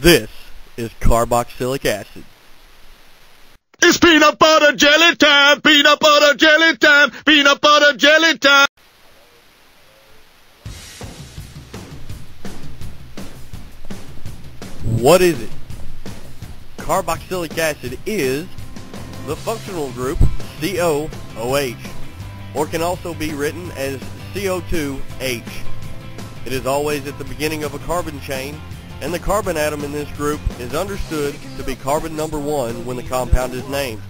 This is carboxylic acid. It's peanut butter jelly time, peanut butter jelly time, peanut butter jelly time. What is it? Carboxylic acid is the functional group COOH, or can also be written as CO2H. It is always at the beginning of a carbon chain, and the carbon atom in this group is understood to be carbon number one when the compound is named.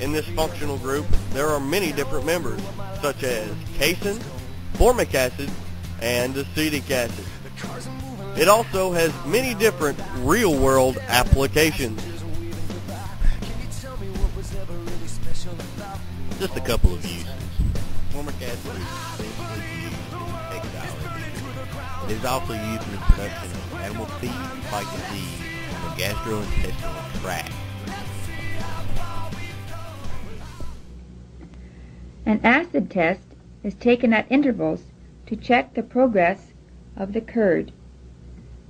In this functional group, there are many different members, such as casein, formic acid, and acetic acid. It also has many different real-world applications. Just a couple of uses. Formic acid It is also used in the production of animal feed, fight disease, and the gastrointestinal tract. An acid test is taken at intervals to check the progress of the curd.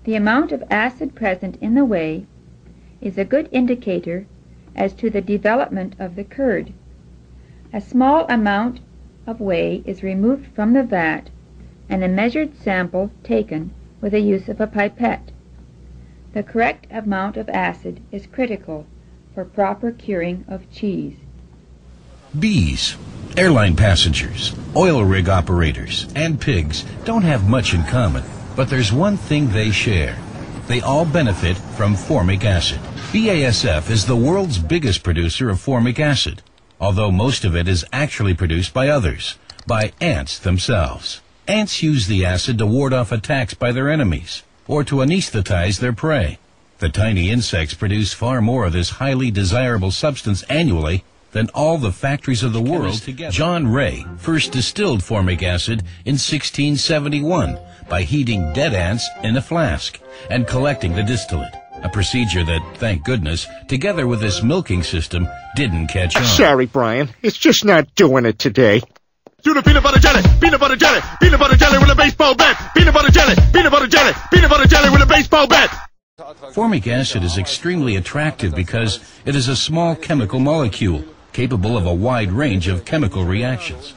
The amount of acid present in the whey is a good indicator as to the development of the curd. A small amount of whey is removed from the vat and a measured sample taken with the use of a pipette. The correct amount of acid is critical for proper curing of cheese. Bees, airline passengers, oil rig operators, and pigs don't have much in common, but there's one thing they share. They all benefit from formic acid. BASF is the world's biggest producer of formic acid, although most of it is actually produced by others, by ants themselves. Ants use the acid to ward off attacks by their enemies, or to anesthetize their prey. The tiny insects produce far more of this highly desirable substance annually than all the factories of the world together. John Ray first distilled formic acid in 1671 by heating dead ants in a flask and collecting the distillate. A procedure that, thank goodness, together with this milking system, didn't catch on. Sorry, Brian. It's just not doing it today. Do the peanut butter jelly, peanut butter jelly, peanut butter jelly with a baseball bat, peanut butter jelly, peanut butter jelly, peanut butter jelly with a baseball bat. Formic acid is extremely attractive because it is a small chemical molecule capable of a wide range of chemical reactions.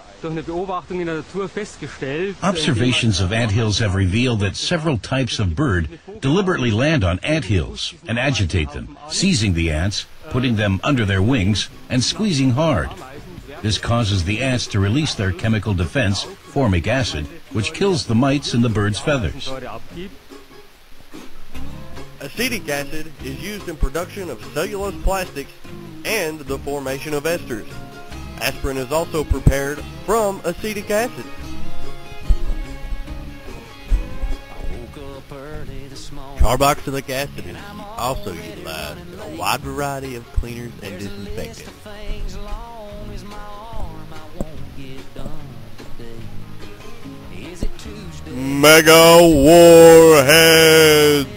Observations of anthills have revealed that several types of bird deliberately land on anthills and agitate them, seizing the ants, putting them under their wings, and squeezing hard. This causes the ants to release their chemical defense, formic acid, which kills the mites in the bird's feathers. Acetic acid is used in production of cellulose plastics and the formation of esters. Aspirin is also prepared from acetic acid. Carboxylic acid is also utilized in a wide variety of cleaners and disinfectants. Mega Warheads!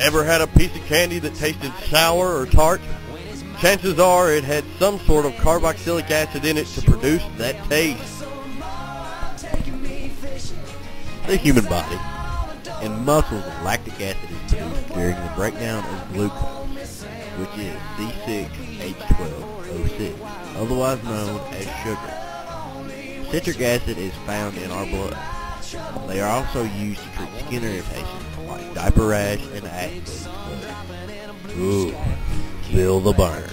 Ever had a piece of candy that tasted sour or tart? Chances are it had some sort of carboxylic acid in it to produce that taste. The human body and muscles of lactic acid is produced during the breakdown of glucose, which is C6H12O6, otherwise known as sugar. Citric acid is found in our blood. They are also used to treat skin irritations like diaper rash and acne. Ooh, feel the burn.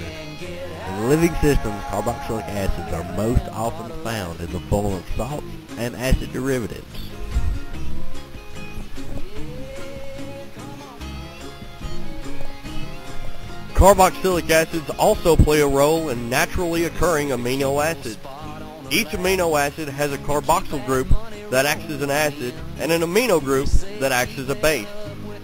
In living systems, carboxylic acids are most often found in the form of salts and acid derivatives. Carboxylic acids also play a role in naturally occurring amino acids. Each amino acid has a carboxyl group that acts as an acid and an amino group that acts as a base.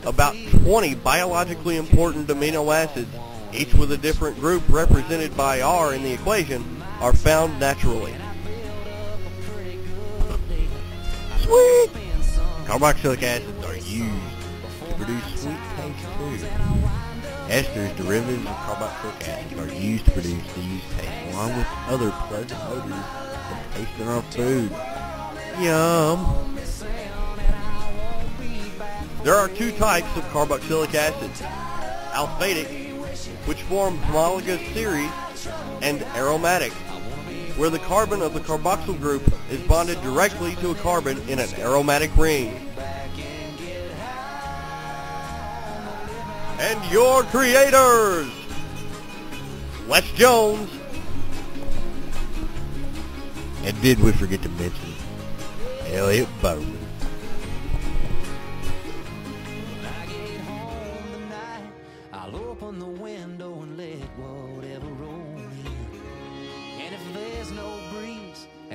About 20 biologically important amino acids, each with a different group represented by R in the equation, are found naturally. Sweet! Carboxylic acids are used to produce sweet taste too. Esters, derivatives of carboxylic acid, are used to produce these tastes along with other pleasant odors that taste in our food. Yum. There are two types of carboxylic acid, aliphatic, which form homologous series, and aromatic, where the carbon of the carboxyl group is bonded directly to a carbon in an aromatic ring. And your creators, Wes Jones, and did we forget to mention Elliot Bowman.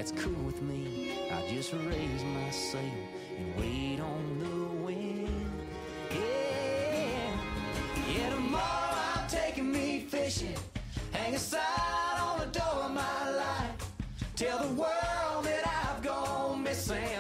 That's cool with me. I just raise my sail and wait on the wind. Yeah, yeah. Tomorrow I'm taking me fishing. Hang a sign on the door of my life. Tell the world sand.